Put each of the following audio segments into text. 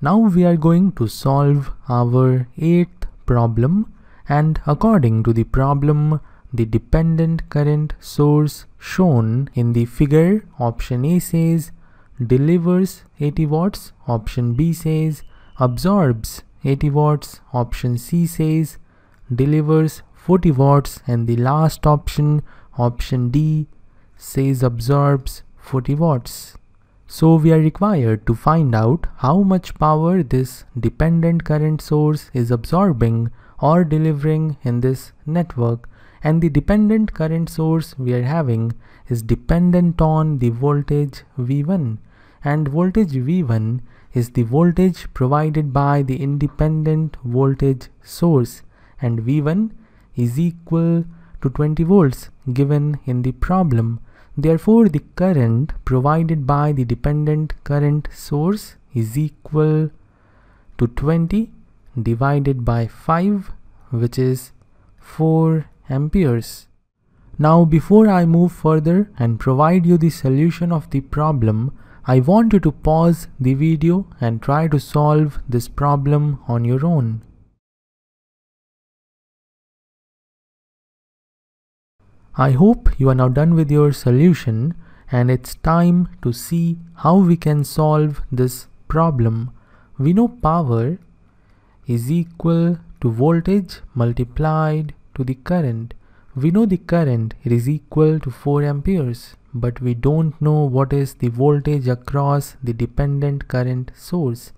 Now we are going to solve our eighth problem and according to the problem the dependent current source shown in the figure option A says delivers 80 watts option B says absorbs 80 watts option C says delivers 40 watts and the last option option D says absorbs 40 watts. So we are required to find out how much power this dependent current source is absorbing or delivering in this network. And the dependent current source we are having is dependent on the voltage V1 and voltage V1 is the voltage provided by the independent voltage source. And V1 is equal to 20 volts given in the problem. Therefore, the current provided by the dependent current source is equal to 20 divided by 5 which is 4 amperes. Now before I move further and provide you the solution of the problem, I want you to pause the video and try to solve this problem on your own. I hope you are now done with your solution and it's time to see how we can solve this problem. We know power is equal to voltage multiplied to the current. We know the current is equal to 4 amperes but we don't know what is the voltage across the dependent current source.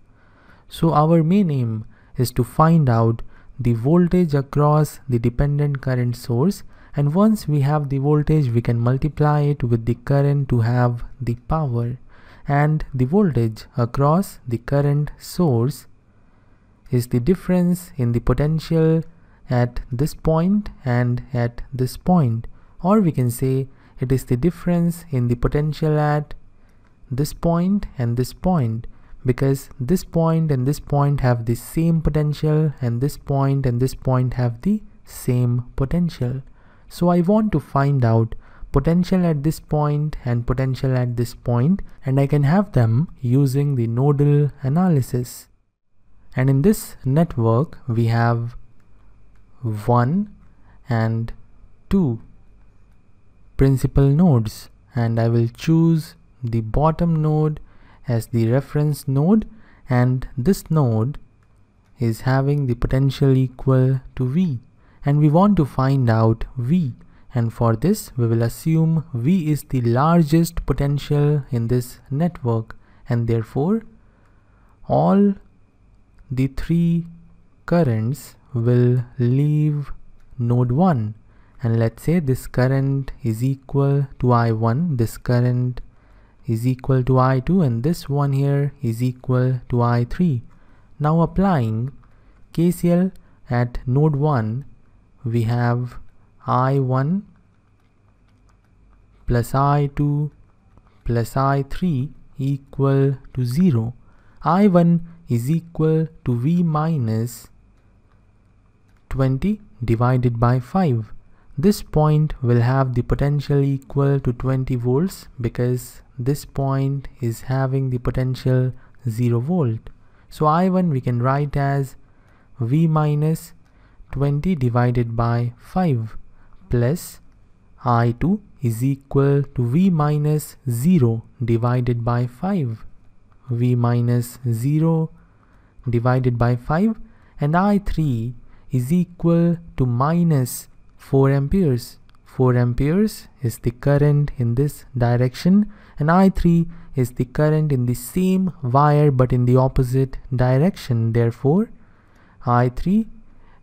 So our main aim is to find out the voltage across the dependent current source and once we have the voltage we can multiply it with the current to have the power. And the voltage across the current source is the difference in the potential at this point and at this point. Or we can say it is the difference in the potential at this point and this point. Because this point and this point have the same potential and this point and this point have the same potential. So I want to find out potential at this point and potential at this point and I can have them using the nodal analysis. And in this network we have 1 and 2 principal nodes and I will choose the bottom node as the reference node and this node is having the potential equal to V and we want to find out V. And for this we will assume V is the largest potential in this network. And therefore all the three currents will leave node 1 and let's say this current is equal to I1 this current is equal to I2 and this one here is equal to I3 now applying KCL at node 1 we have I1 plus I2 plus I3 equal to 0. I1 is equal to V minus 20 divided by 5. This point will have the potential equal to 20 volts because this point is having the potential 0 volt. So I1 we can write as V minus 20 divided by 5 plus I2 is equal to V minus 0 divided by 5 V minus 0 divided by 5 and I3 is equal to minus 4 amperes. 4 amperes is the current in this direction and I3 is the current in the same wire but in the opposite direction. Therefore I3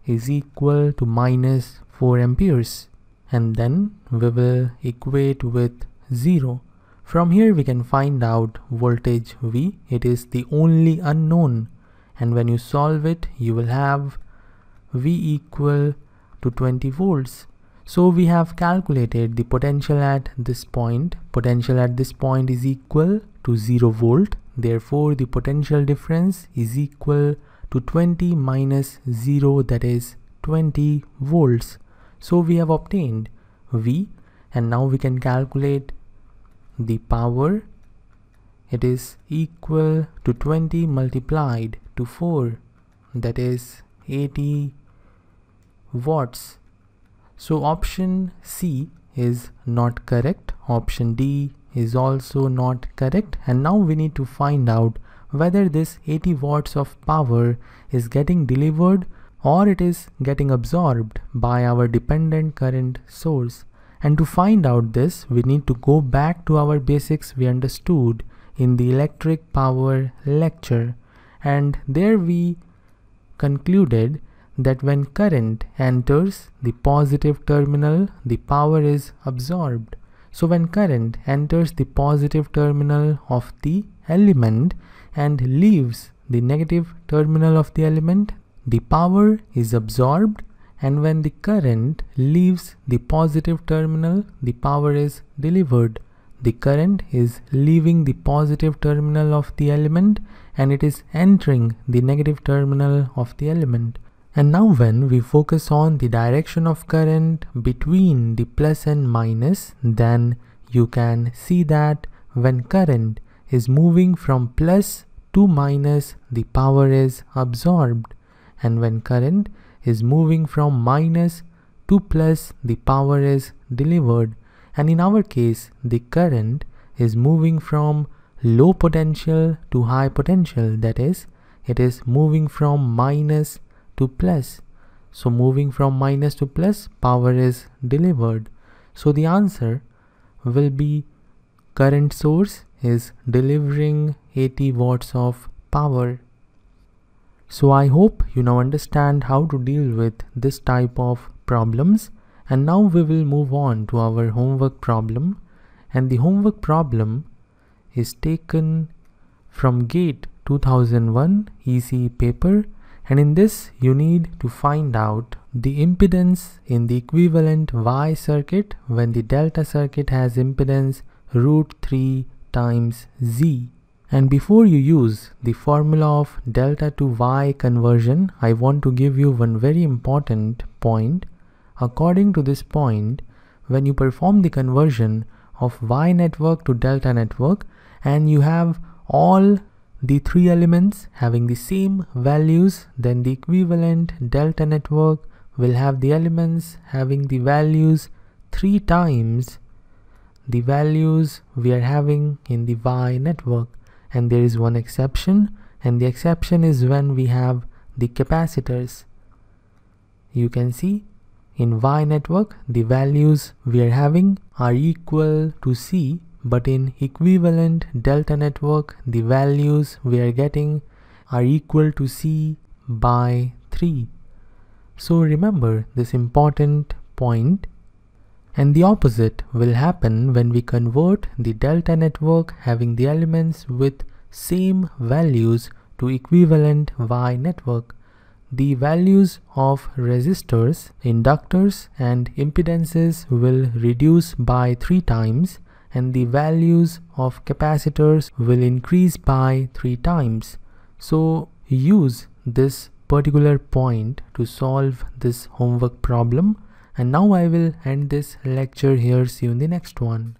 is equal to minus 4 amperes and then we will equate with 0. From here we can find out voltage V. It is the only unknown and when you solve it you will have V equal to 20 volts. So we have calculated the potential at this point. Potential at this point is equal to 0 volt. Therefore the potential difference is equal to 20 minus 0 that is 20 volts. So we have obtained V and now we can calculate the power. It is equal to 20 multiplied to 4 that is 80 watts. So option C is not correct. Option D is also not correct. And now we need to find out whether this 80 watts of power is getting delivered or it is getting absorbed by our dependent current source. And to find out this we need to go back to our basics we understood in the electric power lecture. And there we concluded that when current enters the positive terminal the power is absorbed. So when current enters the positive terminal of the element and leaves the negative terminal of the element the power is absorbed and when the current leaves the positive terminal the power is delivered the current is leaving the positive terminal of the element and it is entering the negative terminal of the element. And now when we focus on the direction of current between the plus and minus, then you can see that when current is moving from plus to minus, the power is absorbed. And when current is moving from minus to plus, the power is delivered. And in our case the current is moving from low potential to high potential. That is it is moving from minus to plus. So moving from minus to plus power is delivered. So the answer will be current source is delivering 80 watts of power. So i hope you now understand how to deal with this type of problems. And now we will move on to our homework problem. And the homework problem is taken from GATE 2001 EC paper. And in this you need to find out the impedance in the equivalent Y circuit when the delta circuit has impedance root 3 times Z. And before you use the formula of delta to Y conversion, I want to give you one very important point According to this point, when you perform the conversion of Y network to delta network and you have all the three elements having the same values, then the equivalent delta network will have the elements having the values three times the values we are having in the Y network. And there is one exception, and the exception is when we have the capacitors. You can see in Y network, the values we are having are equal to C, but in equivalent delta network, the values we are getting are equal to C by 3. So remember this important point and the opposite will happen when we convert the delta network having the elements with same values to equivalent Y network the values of resistors, inductors and impedances will reduce by 3 times and the values of capacitors will increase by 3 times. So use this particular point to solve this homework problem and now I will end this lecture here see you in the next one.